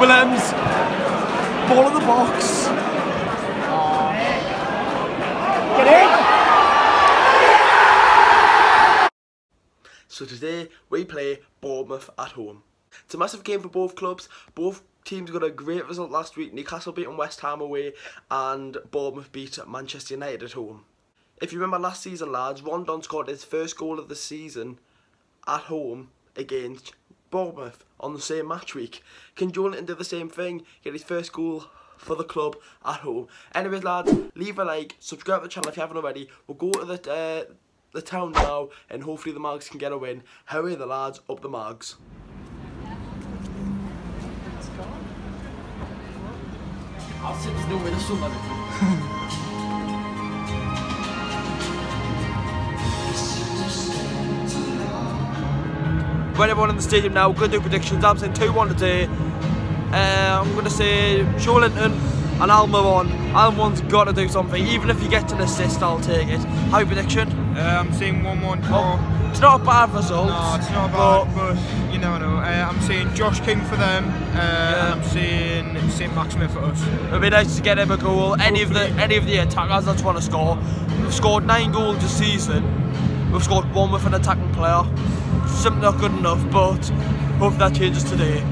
Willems. Ball in the box. Get in. So today we play Bournemouth at home. It's a massive game for both clubs. Both teams got a great result last week. Newcastle beating West Ham away and Bournemouth beat Manchester United at home. If you remember last season, lads, Rondon scored his first goal of the season at home against Bournemouth on the same match week. Can Joelinton do the same thing? Get his first goal for the club at home. Anyways, lads, leave a like, subscribe to the channel if you haven't already. We'll go to the uh, the town now, and hopefully the Mags can get a win. How are the lads? Up the Mags. I'll sit there's no way to sum everyone in the stadium now. We're going to do predictions. I'm saying 2 1 today. Uh, I'm going to say Joelinton and Almiron. Almiron's got to do something. Even if he gets an assist, I'll take it. How prediction? Uh, I'm saying 1 1 draw. It's not a bad result. No, it's not bad, but you never know. Uh, I'm saying Josh King for them, uh, and I'm saying St. Maximin for us. It'd be nice to get him a goal. Any of the any of the attackers that want to score. We've scored nine goals this season. We've scored one with an attacking player. Simply not good enough, but hope that changes today.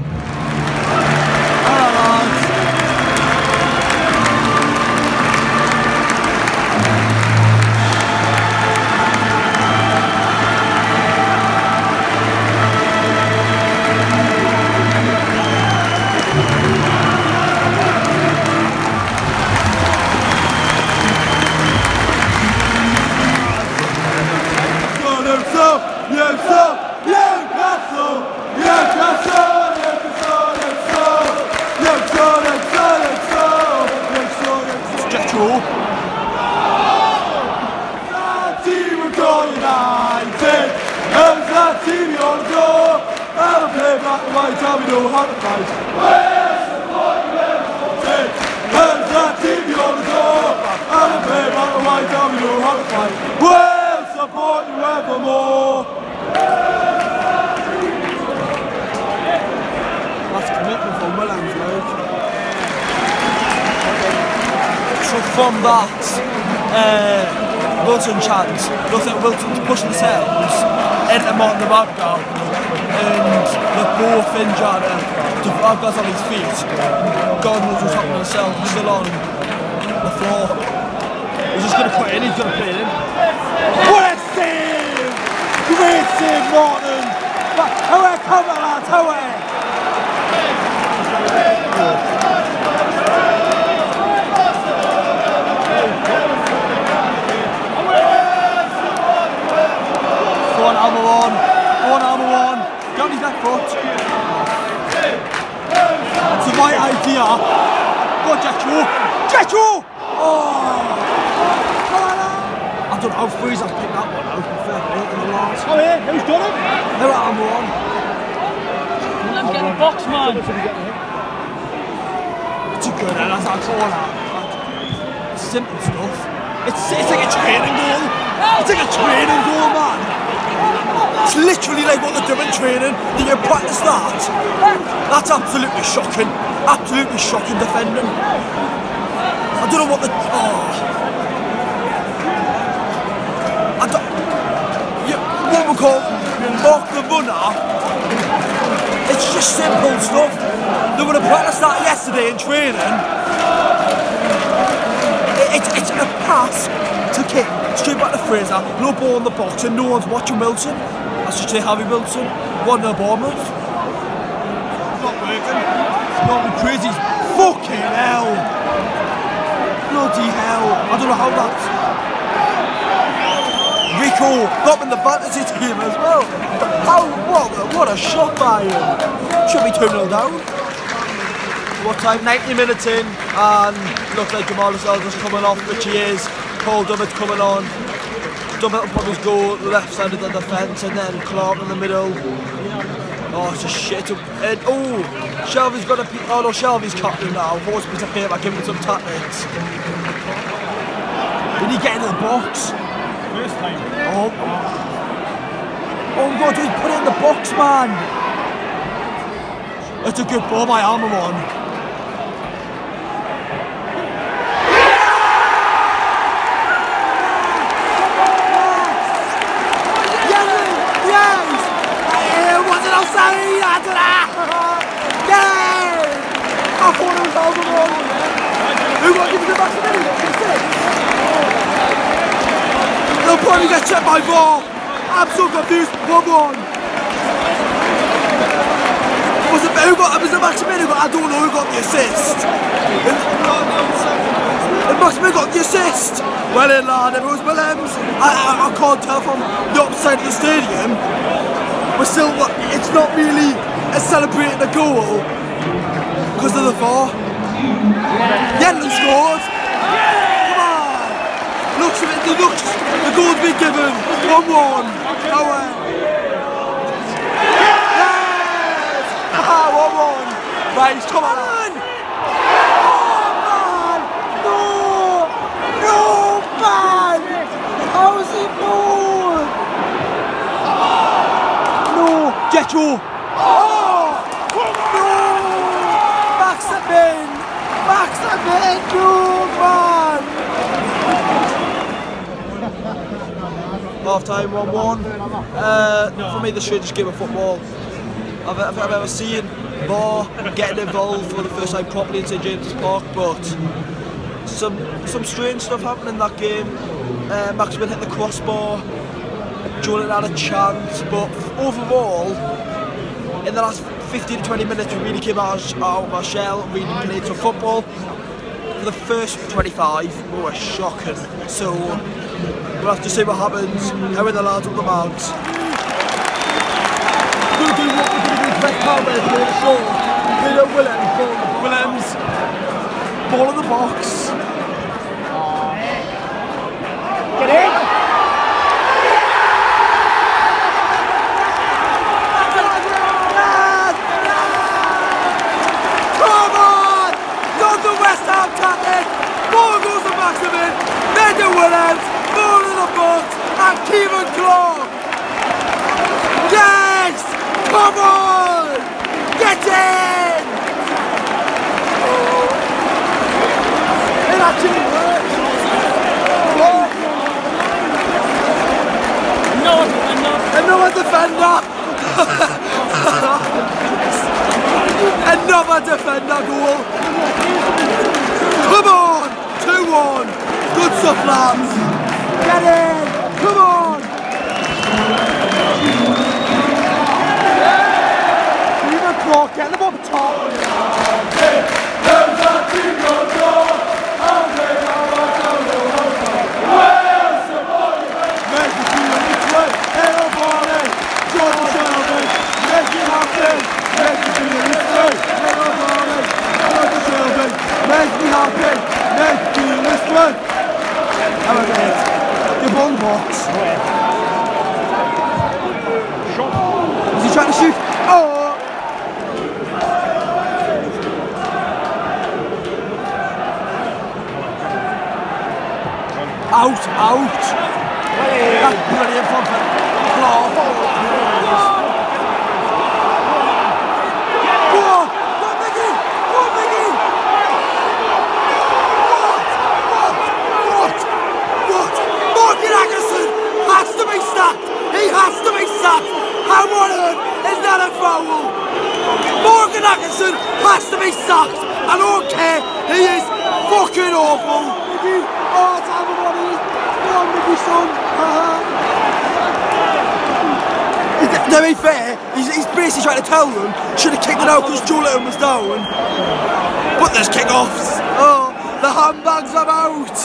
And we know how to fight. We're supporting United, and that team and we know how to fight. We'll support you evermore. That's commitment from Willems, Luke. So from that, uh, Wilson chance, looks like Wilson's pushing themselves into Martin the and they're both injured. Uh, the Radgar's on his feet. God knows what's happening to himself. He's still on the floor. He's just going to put in, he's going to put in. What a save! Great save, Martin! How are on, lads? How are Go on, Almiron. Go on, Almiron. Get on his left foot. That's the right idea. Go on, Jetro. Jetro! Oh! I don't know how Fraser's picked that one out. Fair play to the lads. Oh yeah, who's done it? They're at Almiron. Let him get the box, man. It's a good one. That's our corner. It's simple stuff. It's, it's like a training goal. It's like a training goal, man. It's literally like what they're doing training. They can practice that. That's absolutely shocking. Absolutely shocking defending. I don't know what the. Oh. I don't. Yeah, what we call off the runner. It's just simple stuff. They have practiced that yesterday in training. It, it's, it's a pass to King, straight back to Fraser, no ball in the box, and no one's watching Wilson. I should say Harry Wilson, 1 0 Bournemouth. Not working. Crazy. Fucking hell. Bloody hell. I don't know how that's. Rico him in the fantasy team as well. How, what, a- what a shot by him. Should be 2 0 down. What time? 90 minutes in, and looks like Jamaal is coming off, which he is. Paul Dummett coming on. Dummett will probably go left side of the defence, and then Clark in the middle. Oh, it's a shit. And, oh, Shelvey's got a. pe- Oh no, Shelvey's captain now. Force piece of paper, give him some tactics. Did he get into the box? First time. Oh. Oh God, he's put it in the box, man. That's a good ball by Almiron. Yes! It wasn't offside! I don't know! Yes! It the back to me? They'll probably get checked by VAR. I'm so confused. 1-1. Was it who got? Was it got? I don't know who got the assist. And Maximin got the assist. Well in lad, it was Willems, I, I, I can't tell from the opposite of the stadium. But still, it's not really a celebrating a goal because of the VAR. Yedlin scored. Come on. Looks of it, the looks, the goal's been given. 1-1. No way. Ah, one one. Right, come on. Oh man! No! No man! How is it no? No, Jetro. Oh! Man! Half time, 1 1. Uh, for me, the strangest game of football I've, I've, I've ever seen. VAR getting involved for the first time properly in St Park, but some some strange stuff happened in that game. Uh, Maximin hit the crossbar, Jordan had a chance, but overall, in the last 15 to 20 minutes, we really came out, out of our shell, really played some football. For the first 25, we were shocking. So we'll have to see what happens. How are the lads up the mount? We'll Willems, ball in the box. Get in! Come on! Not the West Ham tactic! Ball goes to Maximin, then to Willems, ball in the box, and Kevin Clark! Yes! Come on! Get in! It actually works! Another defender! Another defender goal! Come on! 2-1! Good stuff, lads! Get in! Come on! Clark, get them up top! Make me happy! Make me listen! Have a minute. Your ball box. Is he trying to shoot? Oh! Out! Brilliant! Go! What? What? What? Morgan Atkinson has to be sacked! He has to be sacked! Is that a foul? Morgan Atkinson has to be sacked! I don't care! He is fucking awful! Mickey! Oh, it's everybody! Go son! Uh-huh. To be fair, he's, he's basically trying to tell them should have kicked it out because Julian was down. But there's kick-offs. Oh, the handbags are out.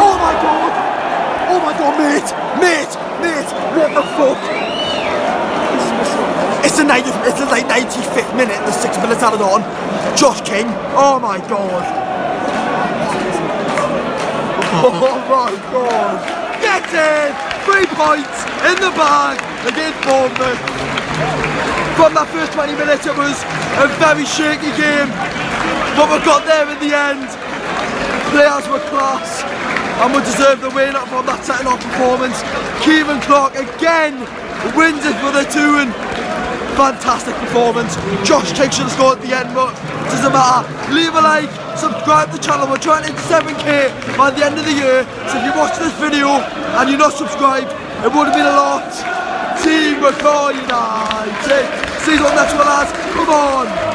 Oh my god! Oh my god, mate! Mate! Mate! What the fuck? It's the 90th, it's the like 95th minute, the six minutes added on. Josh King. Oh my god. Oh my god! Get it! Three points in the bag against Bournemouth. From that first 20 minutes it was a very shaky game. But we got there in the end. Players were class. and we deserve the win from that second half performance. Ciaran Clark again wins it for the two and fantastic performance. Josh King should score at the end, but it doesn't matter. Leave a like, subscribe to the channel. We're trying to hit 7k by the end of the year. So if you watch this video and you're not subscribed, it would have been a lot. Team McCoy United. See you on next one, lads. Come on.